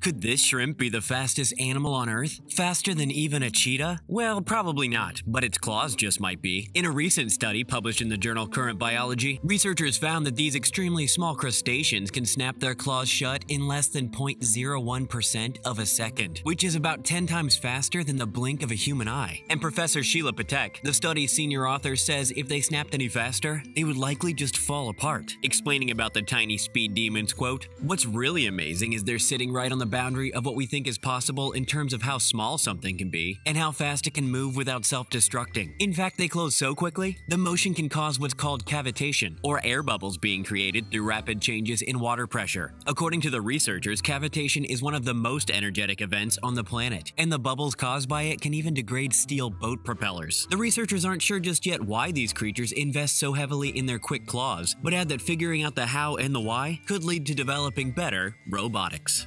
Could this shrimp be the fastest animal on Earth? Faster than even a cheetah? Well, probably not, but its claws just might be. In a recent study published in the journal Current Biology, researchers found that these extremely small crustaceans can snap their claws shut in less than 0.01% of a second, which is about 10 times faster than the blink of a human eye. And Professor Sheila Patek, the study's senior author, says if they snapped any faster, they would likely just fall apart. Explaining about the tiny speed demons, quote, What's really amazing is they're sitting right on the boundary of what we think is possible in terms of how small something can be and how fast it can move without self-destructing. In fact, they close so quickly, the motion can cause what's called cavitation, or air bubbles being created through rapid changes in water pressure. According to the researchers, cavitation is one of the most energetic events on the planet, and the bubbles caused by it can even degrade steel boat propellers. The researchers aren't sure just yet why these creatures invest so heavily in their quick claws, but add that figuring out the how and the why could lead to developing better robotics.